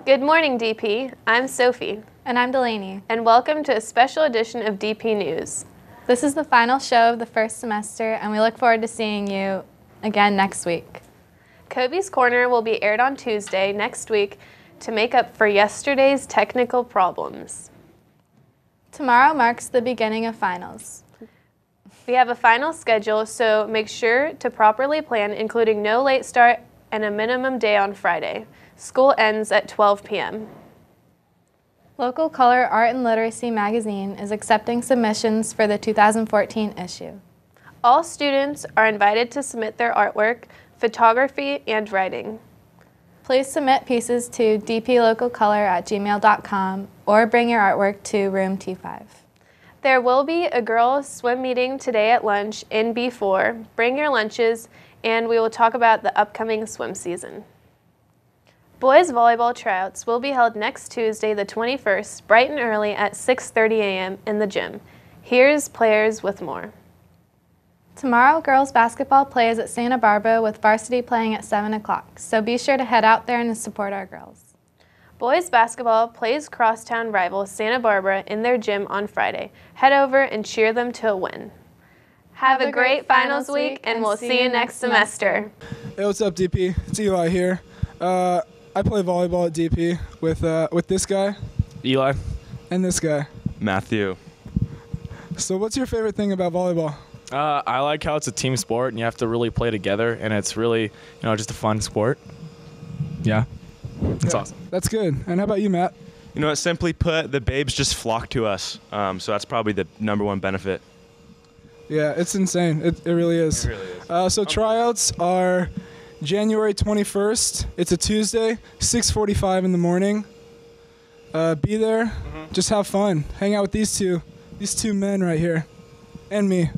Good morning, DP. I'm Sophie, And I'm Delaney. and welcome to a special edition of DP News. This is the final show of the first semester, and we look forward to seeing you again next week. Kobe's Corner will be aired on Tuesday next week to make up for yesterday's technical problems. Tomorrow marks the beginning of finals. We have a final schedule, so make sure to properly plan, including no late start and a minimum day on Friday. School ends at 12 p.m. Local Color Art and Literacy magazine is accepting submissions for the 2014 issue. All students are invited to submit their artwork, photography, and writing. Please submit pieces to dplocalcolor at gmail.com or bring your artwork to room T5. There will be a girls' swim meeting today at lunch in B4. Bring your lunches, and we will talk about the upcoming swim season. Boys volleyball tryouts will be held next Tuesday, the 21st, bright and early at 6:30 a.m. in the gym. Here's players with more. Tomorrow, girls basketball plays at Santa Barbara with varsity playing at 7 o'clock, so be sure to head out there and support our girls. Boys basketball plays crosstown rival Santa Barbara in their gym on Friday. Head over and cheer them to a win. Have, a great finals week, and we'll see you next semester. Hey, what's up, DP? It's Eli here. Uh, I play volleyball at DP with uh, with this guy Eli. and this guy. Matthew. So, what's your favorite thing about volleyball? Uh, I like how it's a team sport and you have to really play together, and it's really, you know, just a fun sport. Yeah. It's Yeah, awesome. That's good. And how about you, Matt? You know, simply put, the babes just flock to us. Um, so that's probably the number one benefit. Yeah, it's insane. It, it really is. really is. Uh, so tryouts are January 21st. It's a Tuesday, 6:45 in the morning. Uh, be there. Just have fun. Hang out with these two, these two men right here, and me.